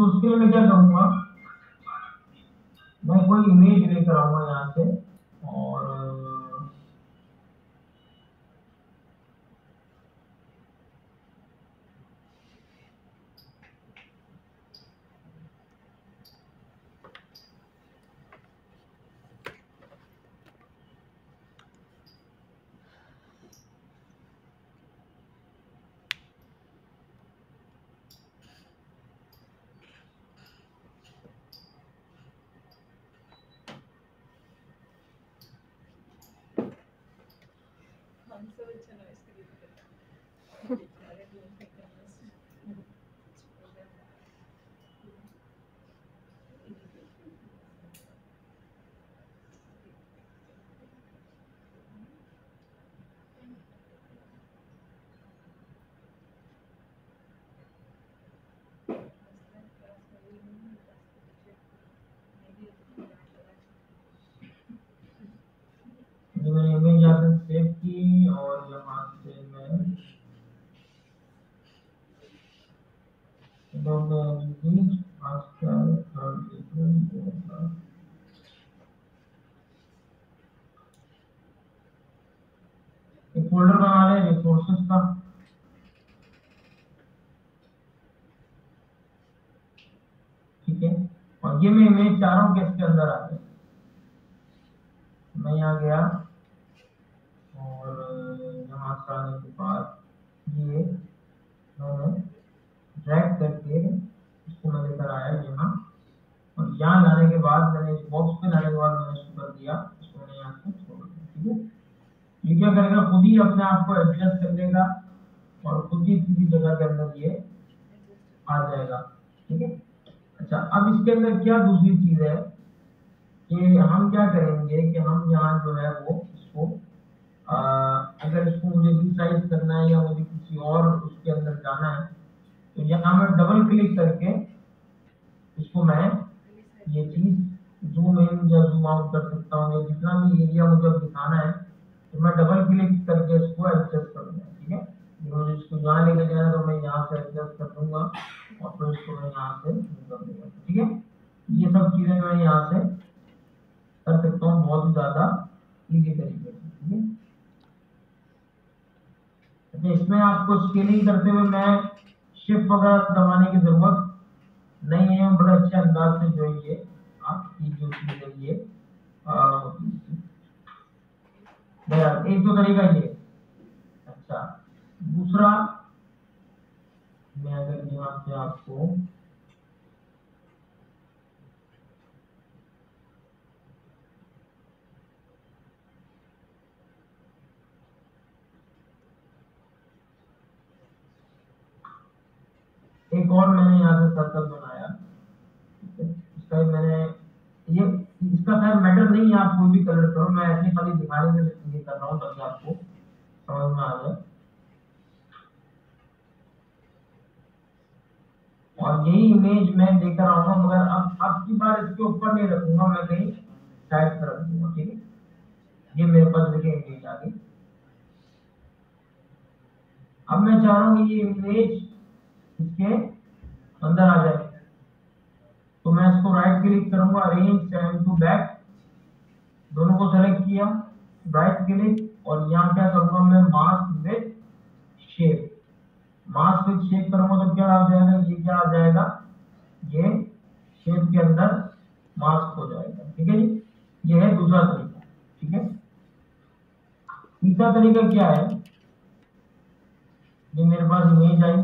तो उसके लिए मैं क्या करूँगा? मैं कोई इमेज लेकर आऊँगा यहाँ से और हमसे अच्छा नॉइस जो मैंने इमेज यहाँ से सेव की और यहाँ से मैं इमेज आजकल थर्ड अप्रैल दो हज़ार एक फोल्डर बना ले रिसोर्सेज का ठीक है और रहा हूँ कि अंदर आ जाए मैं यहाँ गया और से आने के बाद ये मैंने ड्रैग करके इसको मैं लेकर आया यहाँ। और यहाँ लाने के बाद मैंने इस बॉक्स पे लाने के बाद मैंने इसको कर दिया। इसको मैंने यहाँ से छोड़ दिया, ठीक है? ये क्या करेगा? खुद ही अपने आप को एडजस्ट कर लेगा और खुद ही किसी जगह के अंदर ये आ जाएगा, ठीक है? अच्छा अब इसके अंदर क्या दूसरी चीज़ है कि हम क्या करेंगे कि हम यहाँ जो है वो इसको आ, अगर इसको मुझे रिसाइज करना है या मुझे किसी और उसके अंदर जाना है तो यहाँ मैं डबल क्लिक करके इसको मैं ये चीज़ जूम इन या जूम आउट कर सकता हूँ जितना भी एरिया मुझे दिखाना है तो मैं डबल क्लिक करके इसको एडजस्ट कर करूँगा ठीक है? मुझे इसको यहाँ लेकर जाना है तो मैं यहाँ से एडजस्ट कर दूँगा और फिर इसको मैं यहाँ से दूँगा सब मैं यहाँ से कर सकता हूँ बहुत ही ज़्यादा इजी तरीके से ठीक है? अच्छा इसमें आपको स्केलिंग करते हुए मैं शिफ्ट वगैरह दबाने की ज़रूरत नहीं है बड़े अच्छे अंदाज से जो ये आप बहरहाल, एक तो तरीका ये। अच्छा दूसरा मैं अगर यहाँ से आपको एक और मैंने यहाँ से सर्कल बनाया? है इसका मैंने, ये, इसका खैर मैटर नहीं है, आप कोई भी कलर करो। मैं ऐसे खाली दिखाने के लिए कर रहा हूँ, ताकि आपको समझ में आ जाए। और यही इमेज मैं लेकर आऊँगा मगर अब अब की बार इसके ऊपर नहीं रखूँगा, मैं कहीं साइड पर रख दूँगा ठीक है? ये मेरे पास देखिए इमेज आ गई। अब मैं चाह रहा हूँ ये इमेज इसके अंदर आ जाए तो मैं इसको राइट क्लिक करूँगा अरेंज सेंड टू बैक दोनों को सेलेक्ट किया राइट क्लिक और यहाँ क्या करूँगा मैं mask with shape mask with shape करूँगा तो क्या आ जाएगा? ये क्या आ जाएगा? ये शेप के अंदर मास्क हो जाएगा, ठीक है जी? ये है दूसरा तरीका, ठीक है? तीसरा तरीका क्या है? ये मेरे पास इमेज आई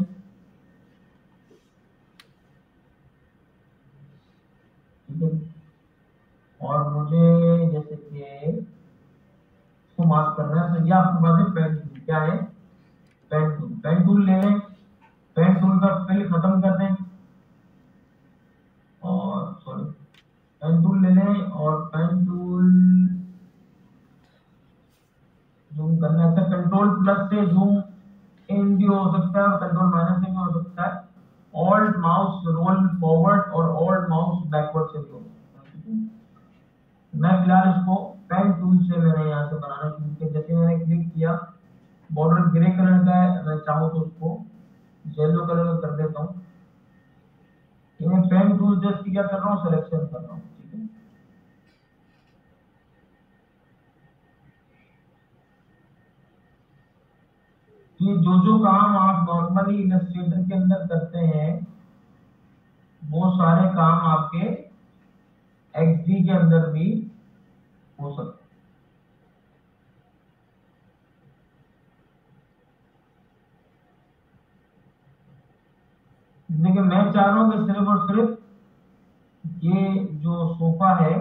ठीक है और मुझे जैसे कि इसको मास्क करना है तो ये आपके पास है पेन क्या है? पेन टूल पेन टूल ले लें। पेन टूल का पहले खत्म कर दें। और सॉरी पेन टूल ले लें और पेन टूल जूम करना है। अच्छा कंट्रोल प्लस से जूम इन भी हो सकता है कंट्रोल माइनस से भी हो सकता है। ऑल्ट माउस रोल फॉरवर्ड और ऑल्ट माउस बैकवर्ड से भी हो सकता है। मैं फ़िलहाल इसको पेन टूल से मैंने यहाँ से बनाना शुरू किया जैसे मैंने क्लिक किया बॉर्डर ग्रे कलर का है मैं चाहूँ तो उसको येलो कलर का कर देता हूँ। ये मैं पेन टूल जस्ट क्या कर रहा हूँ सिलेक्शन कर रहा हूँ, ठीक है? ये जो जो काम आप नॉर्मली इलस्ट्रेटर के अंदर करते हैं, वो सारे काम आपके एक्सडी के अंदर भी हो सकते देखिए मैं चाह रहा हूँ कि सिर्फ़ और सिर्फ़ ये जो सोफा है,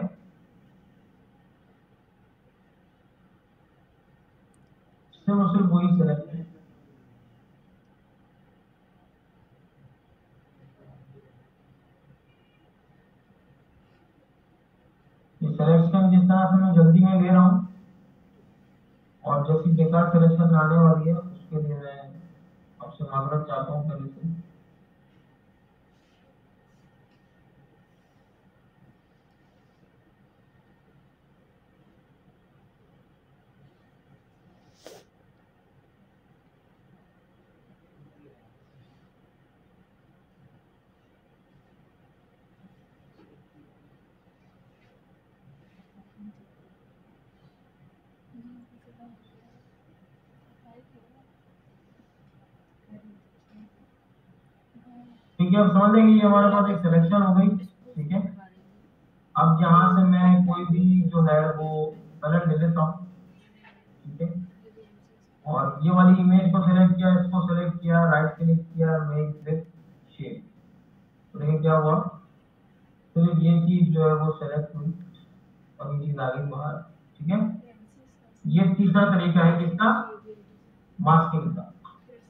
सिर्फ़ और सिर्फ़ वही सिलेक्ट सिलेक्शन जिस तरह से मैं जल्दी में ले रहा हूँ, और जैसी बेकार सिलेक्शन आने वाली है, उसके लिए मैं आपसे माजरत चाहता हूँ पहले से। ठीक है समझ लेंगे, ये हमारे पास एक सिलेक्शन हो गई, ठीक है। अब यहाँ से मैं कोई भी जो है, वो कलर ले लेता हूँ, ठीक है। और ये वाली इमेज को सिलेक्ट किया, इसको सिलेक्ट किया राइट क्लिक किया मेक क्लिक शेप तो देखिए क्या हुआ। सिर्फ़ ये चीज़ जो है, वो सिलेक्ट हुई, और ये चीज़ आ गई बाहर, ठीक है। ये तीसरा तरीका है किसका? मास्किंग का।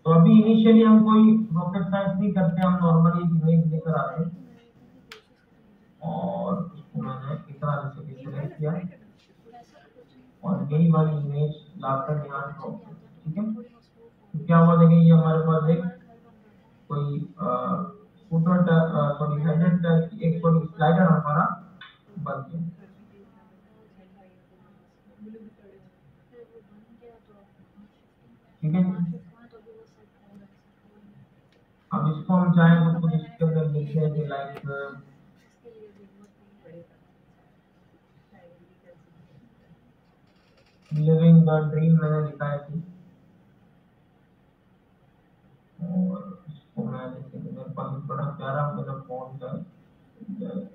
तो अभी इनिशियली हम कोई रॉकेट साइंस नहीं करते, हम नॉर्मली इमेज लेकर आ रहे हैं। और उसको मैंने इस तरह से सिलेक्ट किया। और यही वाली इमेज लाकर यहाँ ड्रॉप ठीक है? तो क्या हुआ देखिए ये हमारे पास एक कोई फुटर सॉरी हेडेड एक सॉरी स्लाइडर हमारा बन गया। ठीक है? अब इसको हम चाहें तो कुछ इसके अंदर लिखे कि लाइक लिविंग द ड्रीम मैंने लिखा है थी और इसको मैं जैसे कि मेरे पास बड़ा प्यारा मेरा फ़ोन है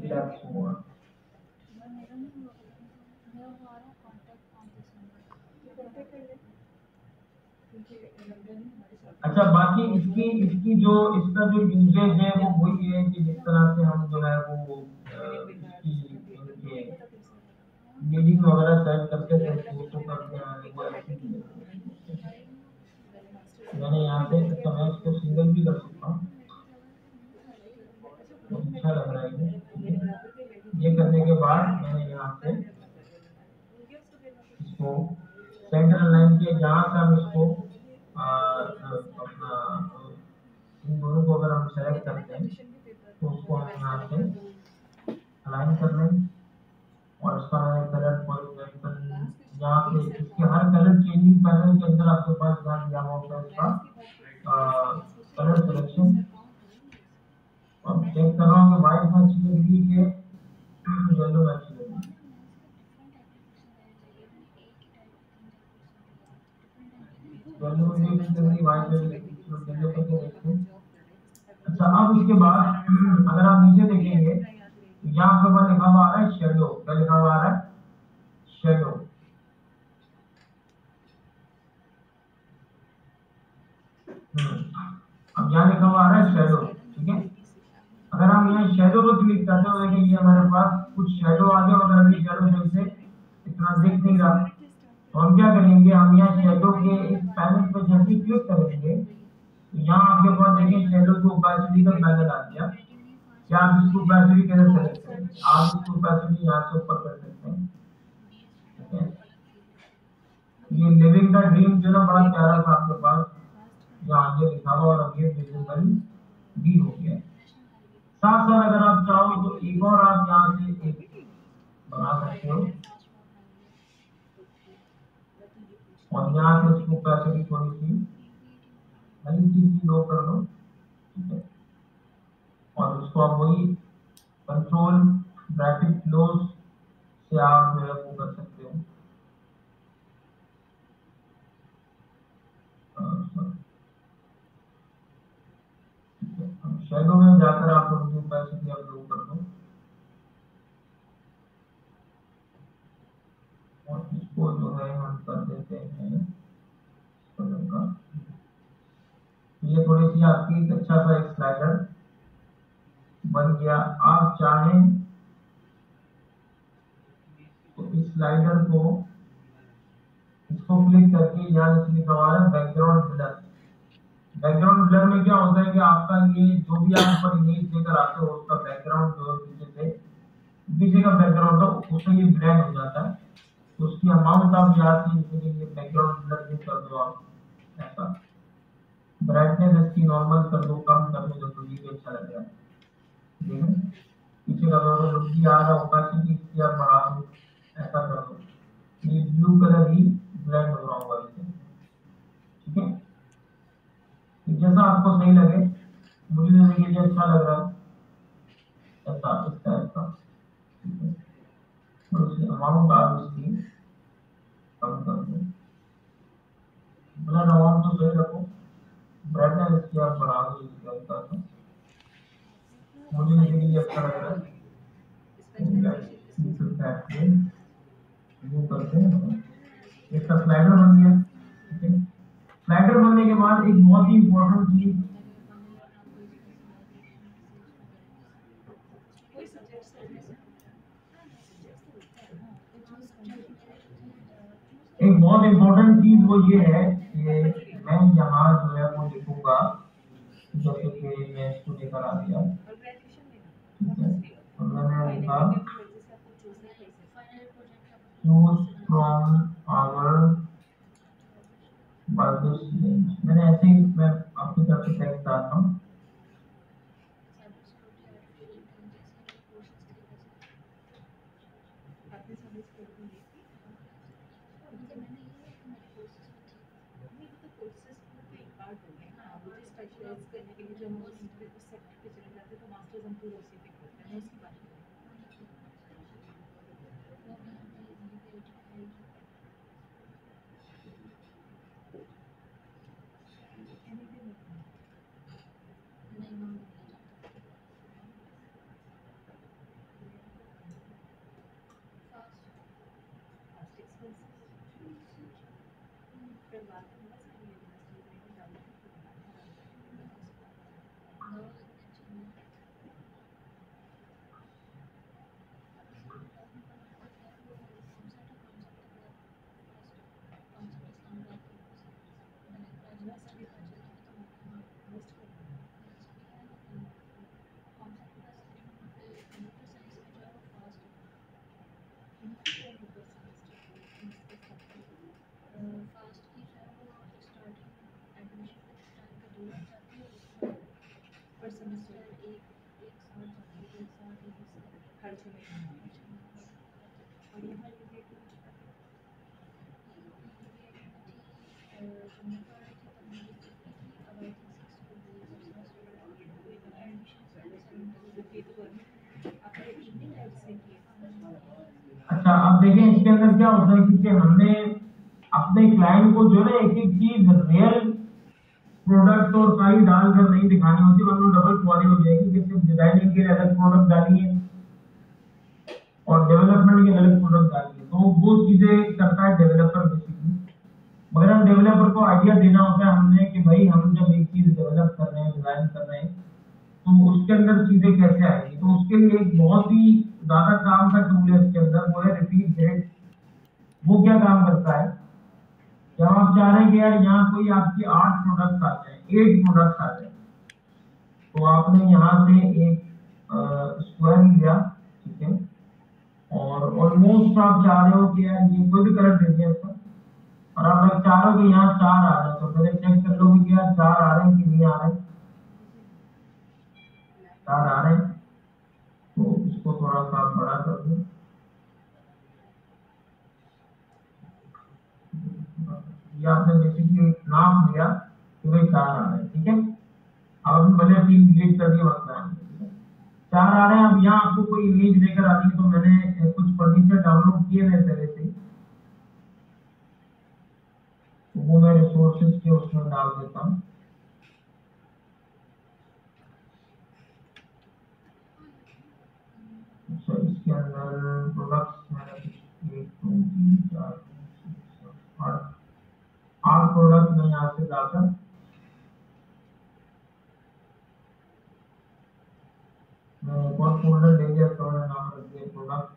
That's more. अच्छा बाकी इसकी इसकी जो, इसका जो यूजेज है, वो वही है कि जिस तरह से हम जो है वो मीडिंग वगैरह सेट करते थे फ़ोटो करते हैं मैंने यहाँ पे अच्छा मैं इसको सिंगल भी कर सकता हूँ। अच्छा लग रहा है ये। करने के बाद मैंने यहाँ से इसको सेंटर लाइन के जहाँ से हम इसको को अगर हम सेलेक्ट करते हैं तो उसको हम यहाँ से अलाइन कर लें और इसका मैंने कलर पॉइंट यहाँ से इसके हर कलर चेंजिंग पैनल के अंदर आपके पास यहाँ दिया हुआ होता है इसका कलर सिलेक्शन और चेक कर रहा हूँ कि वाइट में अच्छी लगी कि येलो में अच्छी लगी येलो में भी अच्छी लगी वाइट में भी येलो करके देखते हैं। अच्छा अब इसके बाद अगर आप नीचे देखेंगे यहाँ पे ऊपर लिखा हुआ है शेडो क्या लिखा हुआ है? शेडो अब यहाँ लिखा हुआ है शेडो ठीक है? अगर हम यहाँ शेडो को क्लिक करते हो देखिए हमारे पास कुछ शेडो आ गया और अभी शेडो जैसे इतना दिख नहीं रहा। तो हम क्या करेंगे, हम यहाँ शेडो के इस पैनल पे जैसे क्लिक करेंगे यहाँ आपके पास देखिए शेडो की ओपेसिटी का पैनल आ गया या आप इसको ओपेसिटी कैसे सेलेक्ट करेंगे आप इसको ओपेसिटी यहाँ से ऊपर कर सकते हैं। ये लिविंग द ड्रीम जो ना, बड़ा प्यारा था आपके पास। यहाँ ये लिखा हुआ और ये विजिबल भी हो गया। साथ साथ अगर आप चाहो तो एक और आप यहाँ से एक बना सकते हो। और यहाँ से इसको कैपेसिटी थोड़ी सी लो कर और इसको आप वही कंट्रोल ब्रैकेट क्लोज से आप जो है वो कर सकते हो। शेडो में जाकर आप उनकी आप लो कर दो। और इसको जो है हम कर देते हैं कलर का ये थोड़ी सी आपकी एक अच्छा सा एक स्लाइडर बन गया। आप चाहें तो इस स्लाइडर को, इसको क्लिक करके यहाँ नीचे लिखा हुआ है बैकग्राउंड ब्लर बैकग्राउंड ब्लर में क्या होता है कि आपका ये जो भी आप ऊपर इमेज लेकर आते हो, उसका बैकग्राउंड जो पीछे से, पीछे का बैकग्राउंड हो, उससे ये ब्लैंक हो जाता है। तो उसकी अमाउंट आप यहाँ से बैकग्राउंड ब्लर कर दो आप, ऐसा। ब्राइटनेस इसकी नॉर्मल कर दो कम कर दो तो ये भी अच्छा लग रहा है ठीक है? पीछे का थोड़ा लुक भी आ रहा है ओपेसिटी इसकी आप बढ़ा दो, ऐसा कर दो। ये ब्लू कलर ही ब्लेंड हो रहा होगा इससे। ठीक है? जैसा आपको सही लगे, मुझे देखिए ये अच्छा लग रहा है। ऐसा, इस टाइप का। ठीक है? तो उसकी अमाउंट आप इसकी। कम कर दो। ब्लड अमाउंट तो सही रखो। ब्राइटनेस इसकी आप बढ़ा दो इसकी हल्का सा मुझे लेकिन ये अच्छा लग रहा है। वो करते हैं। इसका स्लाइडर बन गया ठीक है। स्लाइडर बनने के बाद एक बहुत ही इम्पोर्टेंट चीज़। एक बहुत इम्पोर्टेंट चीज़ वो ये है कि मैं यहाँ जो है वो लिखूँगा जो कि मैं इसको लेकर आ गया। और मैंने लिखा चूज़ फ्रॉम आवर this मैंने ऐसे ही मैं आपके तरफ़ से टेक्स्ट डालता हूँ। accept kitchen. That's the master's and two OCs. अच्छा अब देखें इसके अंदर क्या होता है क्योंकि हमने अपने क्लाइंट को जो है एक एक चीज़ रियल प्रोडक्ट और सारी डालकर नहीं दिखानी होती, वरना डबल क्वारी हो जाएगी, कि सिर्फ़ डिज़ाइनिंग के लिए अलग प्रोडक्ट डालिए और डेवलपमेंट के अलग प्रोडक्ट डालिए। तो वो चीज़ें करता है डेवलपर बेसिकली मगर हम डेवलपर को आइडिया देना होता है हमने कि भाई हम जब एक चीज़ डेवलप कर रहे हैं डिज़ाइन कर रहे हैं तो उसके अंदर चीज़ें कैसे आएगी? तो उसके लिए एक बहुत ही ज़्यादा काम का टूल है इसके अंदर, वो है रिपीट रेट वो क्या काम करता है? जब आप चाह रहे हैं कि यार यहाँ कोई आपकी आठ प्रोडक्ट्स आ जाए एट प्रोडक्ट्स आ जाए तो आपने यहाँ से एक स्क्वायर लिया, ठीक है? और ऑलमोस्ट आप चाह रहे हो कि यार ये कोई भी कलर दे दिया इसका और आप लोग चाह रहे हो कि यहाँ चार आ रहे हैं तो पहले चेक कर लो कि यार चार आ रहे हैं कि नहीं आ रहे चार आ रहे हैं। इसको थोड़ा सा बड़ा कर दो। आपने बेसिकली नाप लिया कि भाई चार आ रहे हैं, ठीक है? अब अभी भले तीन डिलीट कर दिए मसला है चार आ रहे हैं, अब यहाँ आपको कोई इमेज लेकर आनी है तो मैंने कुछ फर्नीचर डाउनलोड किए हुए पहले से। तो वो मैं रिसोर्सेज के उसमें डाल देता हूँ। मैं यहाँ से फोल्डर ले तो मैंने नाम रख दिया प्रोडक्ट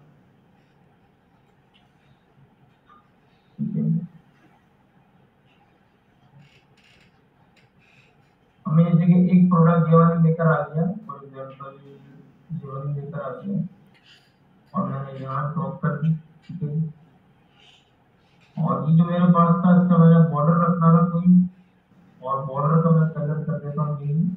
हमें जैसे कि एक प्रोडक्ट जेवानी लेकर आ गया फॉर एग्जांपल जेवानी लेकर आ गया। और मैंने यहाँ टॉप कर दी, ठीक है और ये जो मेरे पास था, इसका मैंने बॉर्डर रखना था कोई, और बॉर्डर का मैं कलर कर देता हूँ ग्रीन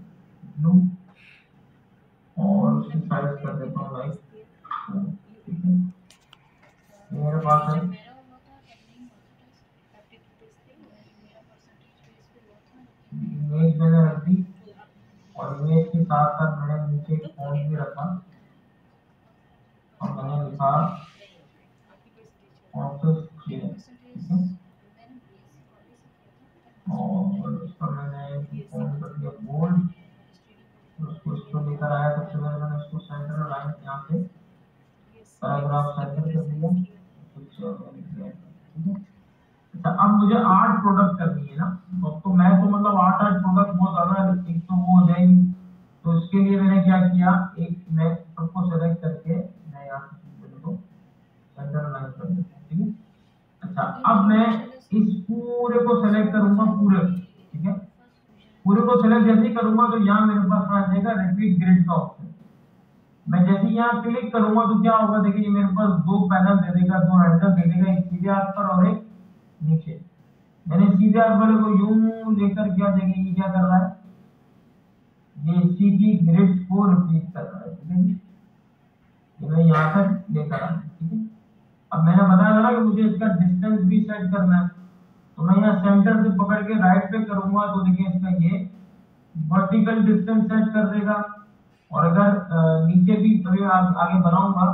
पैराग्राफ सेंटर कर दिया अच्छा अब मुझे आठ प्रोडक्ट करनी है ना? तो, तो मैं तो मतलब आठ आठ प्रोडक्ट बहुत ज़्यादा एक तो वो हो जाएगी। तो इसके लिए मैंने क्या किया एक मैं सबको सेलेक्ट करके मैं यहाँ से सेंटर लाइन कर देता हूँ ठीक है? अच्छा अब मैं इस पूरे को सेलेक्ट करूँगा पूरे ठीक है? पूरे को सेलेक्ट जैसे ही करूँगा तो यहाँ मेरे पास आ जाएगा रिपीट ग्रिड का ऑप्शन मैं जैसे यहाँ क्लिक करूँगा तो क्या होगा? देखिए मेरे पास दो पैनल दे देगा, दो हैंडल दे देगा, एक सीधे हाथ पर और एक नीचे। मैंने सीधे हाथ वाले को यूँ लेकर क्या देंगे ये क्या कर रहा है? ये इसी की ग्रिड्स को रिपीट कर रहा है, ठीक है ये मैं यहाँ तक लेकर है अब मैंने बताया ना कि मुझे इसका डिस्टेंस भी सेट करना है। तो मैं यहाँ सेंटर से पकड़ के राइट पे करूँगा तो देखिए इसका ये वर्टिकल डिस्टेंस सेट कर देगा। और अगर नीचे भी कभी आगे बनाऊँगा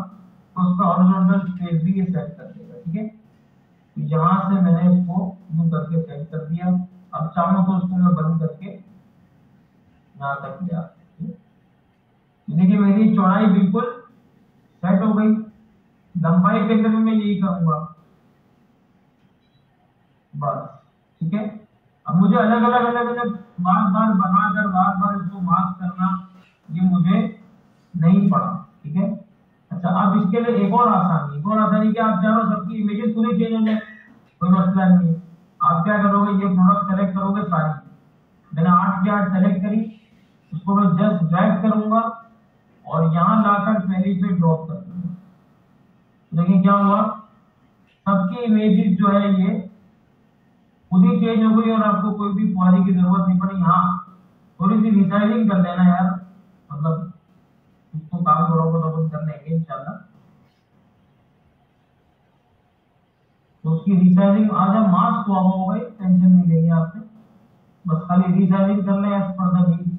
तो उसका हॉरिजॉन्टल स्पेस भी ये सेट कर देगा, ठीक है? तो यहाँ से मैंने इसको यूँ करके सेट कर दिया। अब चाहूँ तो उसको मैं बंद करके यहाँ तक गया देखिए, मेरी चौड़ाई बिल्कुल सेट हो गई। लंबाई के अंदर मैं यही करूँगा। बस, ठीक है? अब मुझे अलग अलग अलग अलग बार बार बनाकर बार बार इसको मार्क करना ये मुझे नहीं पड़ा ठीक है? अच्छा अब इसके लिए एक और आसानी, एक और आसानी क्या आप चाहो? सबकी इमेजेस पूरी चेंज हो जाए कोई मसला नहीं है। आप क्या करोगे? ये प्रोडक्ट सेलेक्ट करोगे सारी। मैंने आठ की आठ सेलेक्ट करी, उसको मैं जस्ट ड्रैग करूँगा और यहाँ लाकर पहले पे ड्रॉप कर दूँगा। देखिए क्या हुआ? सबकी इमेजेस जो है ये खुद ही चेंज हो गई और आपको कोई भी क्वारी की ज़रूरत नहीं पड़ी। हाँ थोड़ी सी रिसाइजिंग कर लेना यार। मतलब इसको काम थोड़ा बहुत अपन कर लेंगे इंशाल्लाह। तो उसकी रिचार्जिंग आज हम मास्क हुआ हो गई टेंशन नहीं लेंगे आपसे। बस खाली रिचार्जिंग कर लें एज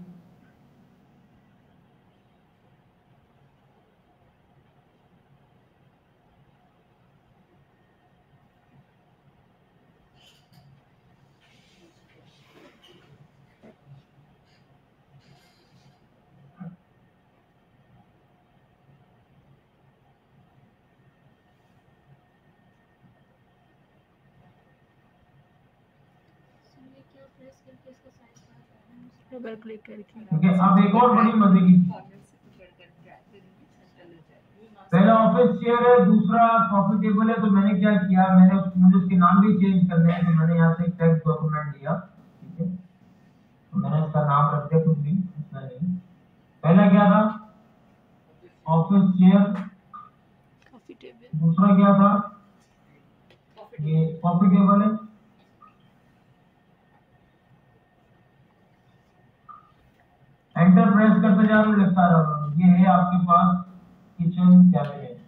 पर क्लिक करके ठीक है अब एक और बड़ी मज़े की पहला ऑफ़िस चेयर है दूसरा कॉफ़ी टेबल है तो मैंने क्या किया मैंने मुझे उसके नाम भी चेंज करने हैं तो मैंने यहाँ से एक टेक्स्ट डॉक्यूमेंट लिया ठीक है? तो मैंने इसका नाम रख दिया कुछ भी इसमें नहीं। पहला क्या था? ऑफ़िस चेयर कॉफ़ी टेबल दूसरा क्या था? ये कॉफ़ी टेबल है। एंटर प्रेस करते जा रहा लिखता रहा हूँ। ये है आपके पास किचन कैबिनेट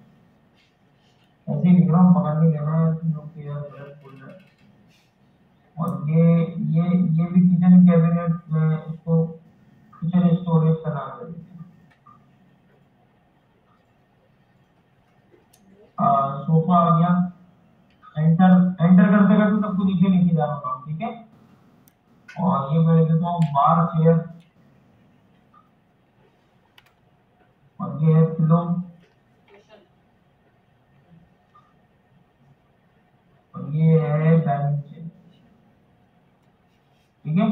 ऐसे ही लिख रहा हूँ पकड़ नहीं लेना है तुम लोग यार गलत बोल रहे और ये ये ये भी किचन कैबिनेट में इसको किचन स्टोरेज का नाम दे हैं। सोफा आ गया। एंटर एंटर करते करते सबको नीचे नीचे जा रहा हूँ, ठीक है? और ये मैं देता हूँ बार चेयर ये और ये है चेयर ठीक है?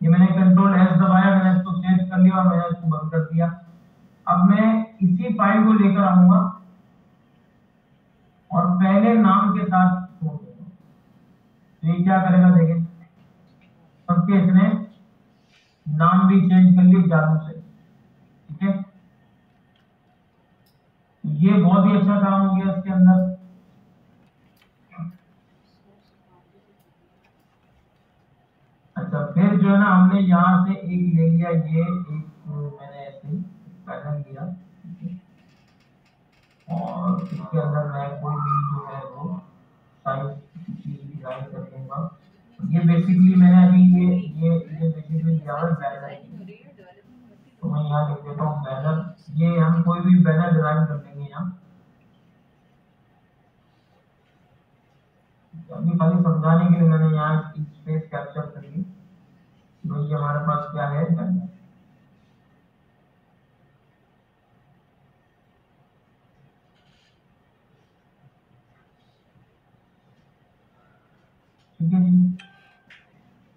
ये मैंने कंट्रोल एस दबाया, मैंने इसको सेव कर लिया और मैंने इसको बंद कर दिया। अब मैं इसी फ़ाइल को लेकर आऊँगा और पहले नाम के साथ तो ये क्या करेगा देखें? सबके इसने नाम भी चेंज कर लिए, जादू से। ठीक है? ये बहुत ही अच्छा काम हो गया इसके अंदर। अच्छा फिर जो है ना, हमने यहाँ से एक ले लिया, ये एक मैंने ऐसे पैटर्न लिया है? और इसके अंदर मैं कोई भी जो है वो साइज़ की डिज़ाइन कर दूँगा ये बेसिकली मैंने अभी ये ये ये बेसिकली लिया हुआ बैनर तो मैं यहाँ लिख देता हूँ बैनर ये हम कोई भी बैनर डिज़ाइन कर यहाँ अभी खाली समझाने के लिए मैंने यहाँ इसकी स्पेस कैप्चर कर ली। तो ये हमारे पास क्या है? ठीक है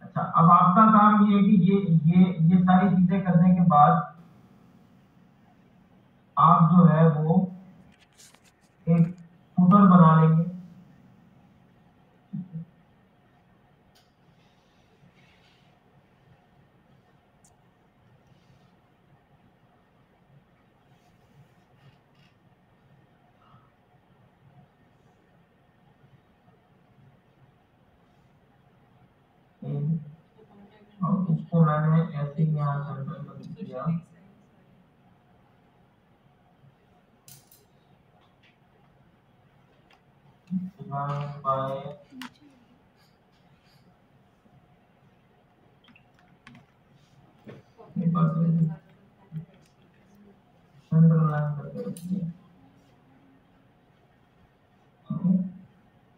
अच्छा अब आपका काम ये है कि ये ये ये सारी चीज़ें करने के बाद आप जो है वो एक फुटर बना लेंगे और उसको मैंने ऐसे ही यहाँ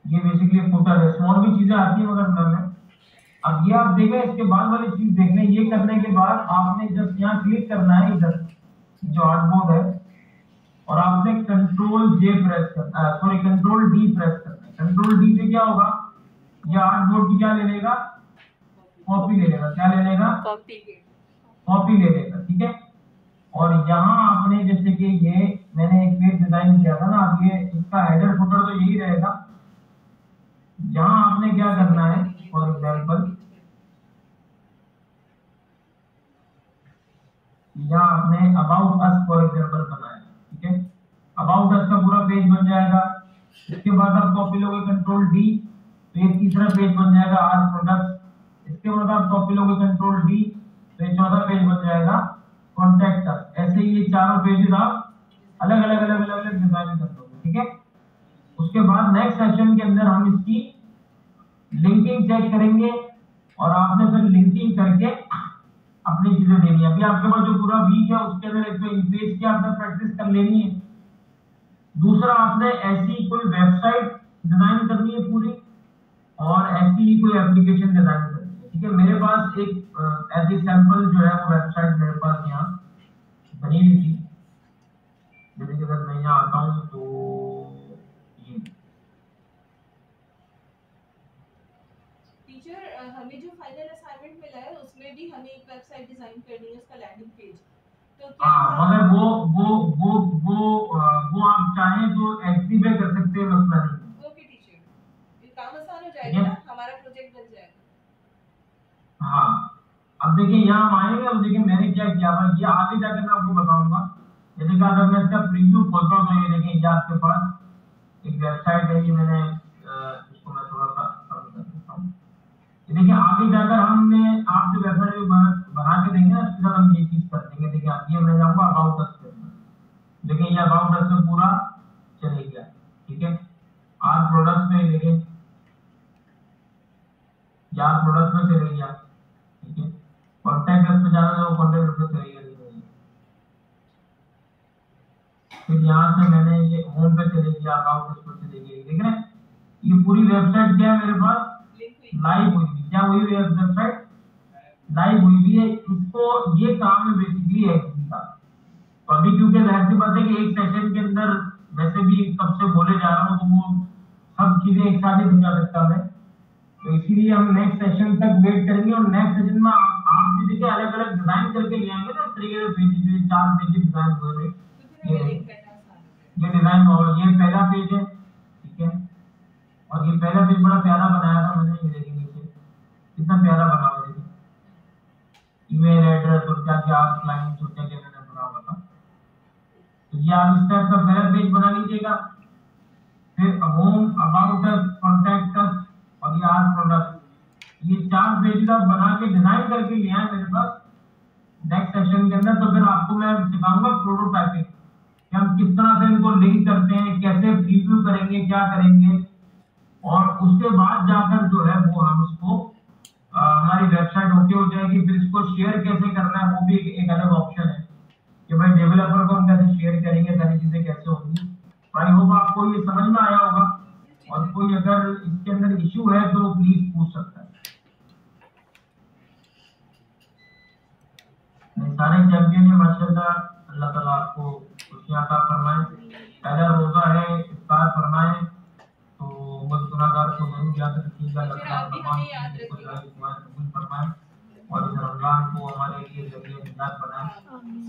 ये बेसिकली फुटर है। स्मॉल भी चीज़ें आती है मगर मैं अब ये आप देखें इसके बाद वाली चीज़ देख लें ये करने के बाद आपने जस्ट यहाँ क्लिक करना है इधर जो आर्टबोर्ड है और आपने कंट्रोल जे प्रेस करना सॉरी कंट्रोल डी प्रेस करना है। कंट्रोल डी से क्या होगा? ये आर्टबोर्ड की क्या ले लेगा? कॉपी ले लेगा। क्या ले लेगा? कॉपी कॉपी ले लेगा ठीक है? और यहाँ आपने जैसे कि ये मैंने एक पेज डिज़ाइन किया था ना अब ये इसका हेडर फुटर तो यही रहेगा। यहाँ आपने क्या करना है फॉर एग्ज़ाम्पल या आपने अबाउट अस फॉर एग्ज़ाम्पल बनाया, ठीक है? अबाउट अस का पूरा पेज बन जाएगा, इसके बाद आप कॉपी लोगे कंट्रोल डी तो ये तीसरा पेज बन जाएगा आर प्रोडक्ट्स इसके बाद आप कॉपी लोगे कंट्रोल डी तो ये चौथा पेज बन जाएगा कॉन्टेक्ट अस ऐसे ही ये चारों पेजेस आप अलग अलग अलग अलग अलग डिज़ाइन कर दोगे ठीक है? उसके बाद नेक्स्ट सेशन के अंदर हम इसकी लिंकिंग चेक करेंगे और आपने फिर लिंकिंग करके अपनी चीज़ें देनी है। अभी आपके पास जो पूरा वीक है, उसके अंदर एक तो इंक्रीज की आपने प्रैक्टिस कर लेनी है। दूसरा, आपने ऐसी कोई वेबसाइट डिज़ाइन करनी है पूरी, और ऐसी ही कोई एप्लीकेशन डिज़ाइन करनी है। ठीक है, मेरे पास एक ऐसी सैंपल जो है, वो वेबसाइट मेरे पास यहाँ बनी हुई थी जैसे कि अगर मैं यहाँ आता हूँ तो हमें जो फाइनल मिला है उसमें भी हमें एक वेबसाइट डिज़ाइन करनी है उसका लैंडिंग पेज तो क्या हाँ मगर वो वो वो वो वो आप चाहें तो पे कर सकते हैं मसला नहीं। ओके टीचर ये काम आसान हो जाएगा ना? हमारा प्रोजेक्ट बन जाएगा। हाँ। अब देखिए यहाँ हम आएँगे अब देखिए मैंने क्या किया था। ये आगे जाकर मैं आपको बताऊँगा। जैसे कि अगर मैं इसका प्रीव्यू खोलता हूँ तो ये देखिए ये आपके पास एक वेबसाइट है ये मैंने देखिए आगे जाकर हमने आप जो वेबसाइट बना के देंगे उसके साथ हम ये चीज़ कर देंगे। देखिए आप ये मैं जाऊँगा अबाउट अस पे। देखिए ये अबाउट अस में पूरा चले गया ठीक है? आर प्रोडक्ट में देखिए। यार प्रोडक्ट में चले गया ठीक है? कांटेक्ट अस पे जाना तो कांटेक्ट एस पे चले गया फिर यहाँ से मैंने ये होम पे चले गया अबाउट अस पे चले गया देख रहे हैं? ये पूरी वेबसाइट क्या है मेरे पास? लाइव हुई क्या हुई हुई है वेबसाइट लाइव हुई हुई है। इसको ये काम है बेसिकली एक्सी का तो अभी क्योंकि ज़ाहिर सी बात है कि एक सेशन के अंदर वैसे भी कब से बोले जा रहा हूँ तो वो सब चीज़ें एक साथ ही समझा सकता मैं। तो इसीलिए हम नेक्स्ट सेशन तक वेट करेंगे और नेक्स्ट सेशन में आप, भी देखिए अलग अलग डिज़ाइन करके ले आएँगे ना इस तरीके से पेज जो चार पेज डिज़ाइन हुए हुए तो करना आसान है ये डिज़ाइन और ये पहला पेज है ठीक है? और ये पहला पेज बड़ा प्यारा बनाया था मैंने ये कितना प्यारा बना हुआ देखिए ईमेल एड्रेस और क्या क्या क्लाइंट्स और क्या क्या मैंने बना हुआ था। तो ये आप इस टाइप का पहला पेज बना लीजिएगा। फिर home about us contact us और ये आर प्रोडक्ट ये चार पेज आप बना के डिज़ाइन करके ले आए मेरे पास। नेक्स्ट सेशन के अंदर तो फिर आपको मैं सिखाऊँगा प्रोटोटाइपिंग कि हम किस तरह से इनको लिंक करते हैं, कैसे प्रीव्यू करेंगे, क्या करेंगे। और उसके बाद जाकर जो है वो हम हमारी वेबसाइट ओके हो जाएगी फिर इसको शेयर कैसे करना है वो भी एक, अलग ऑप्शन है कि भाई डेवलपर को हम कैसे शेयर करेंगे सारी चीज़ें कैसे होंगी। आई होप आपको ये समझ में आया होगा और कोई अगर इसके अंदर इशू है तो प्लीज़ पूछ सकता है। सारे चैंपियन है माशाल्लाह अल्लाह ताला आपको खुशियाँ अता फरमाए। पहला रोजा है इफ्तार फरमाए। तो गुनाहगार को ज़रूर याद रखिएगा फरमाए और इस रमज़ान को हमारे लिए ज़रिए निजात बनाए।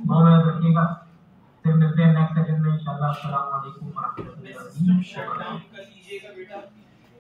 दो याद रखिएगा। फिर मिलते हैं नेक्स्ट सेशन में इंशाल्लाह। अस्सलाम वालेकुम व रहमतुल्लाहि व बरकातहू